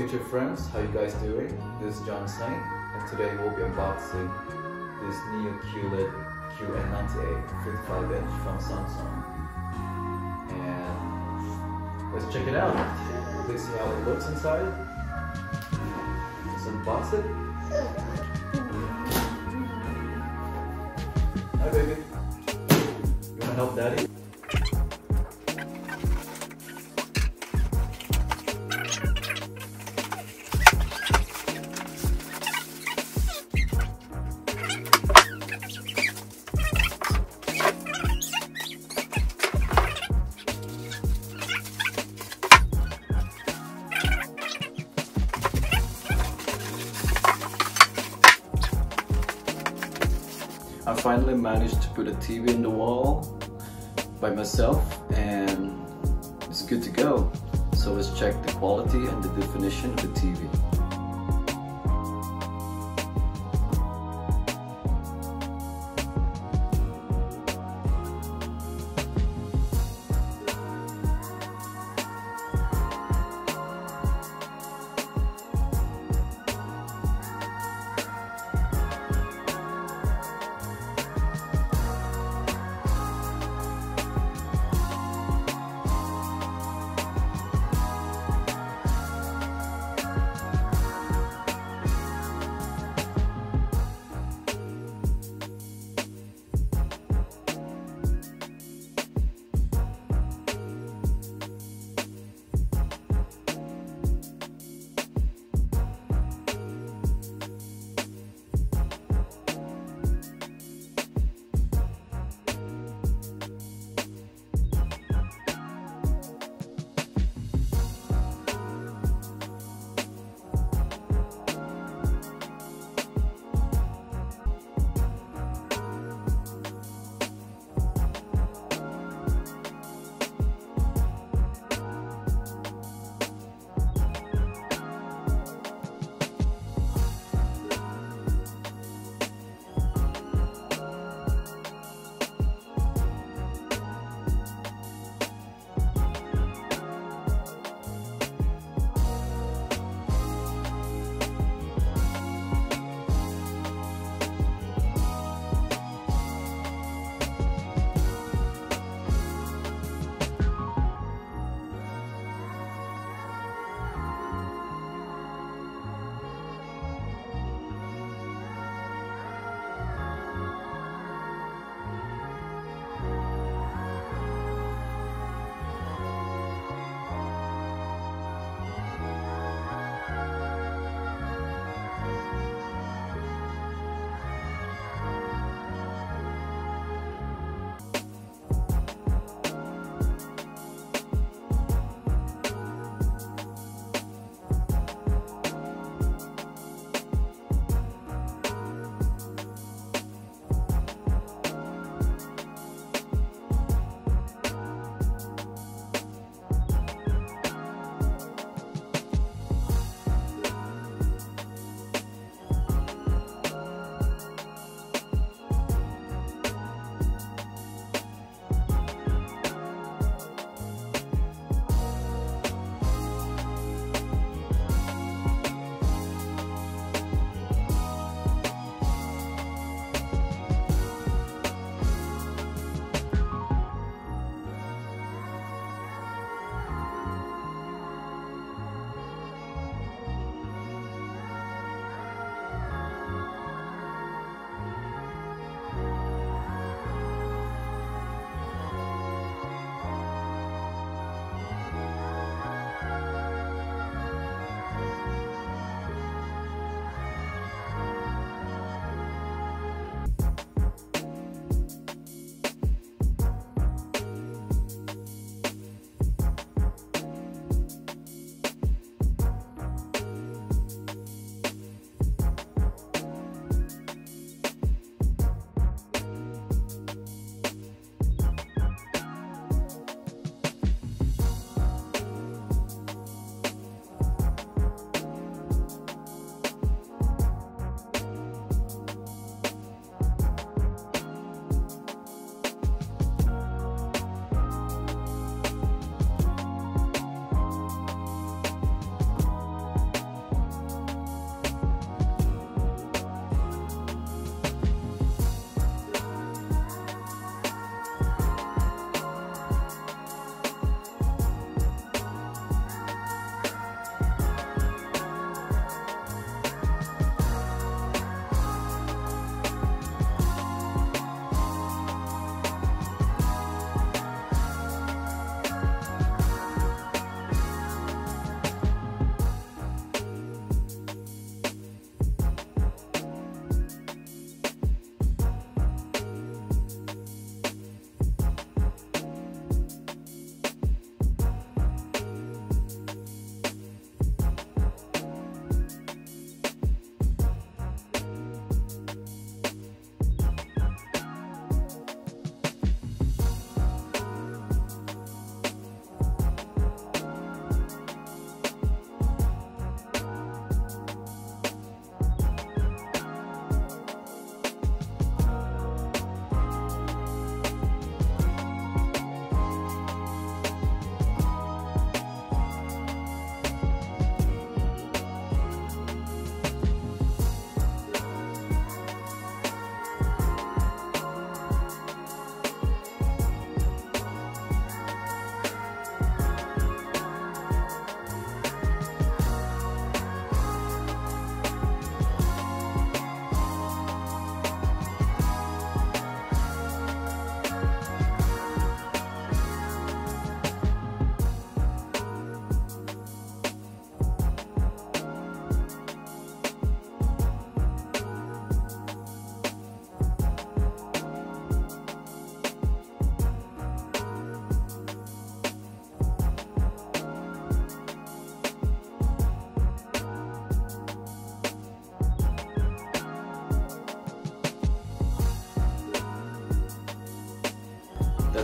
YouTube friends, how you guys doing? This is John St Kenneth and today we'll be unboxing this Neo QLED QN90A 55 inch from Samsung. And let's check it out. Let's see how it looks inside. Let's unbox it. Hi baby. You wanna help daddy? Finally managed to put a TV in the wall by myself and it's good to go. So let's check the quality and the definition of the TV.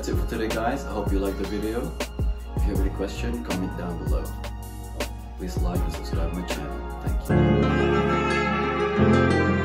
That's it for today guys. I hope you liked the video. If you have any question, comment down below. Please like and subscribe my channel. Thank you.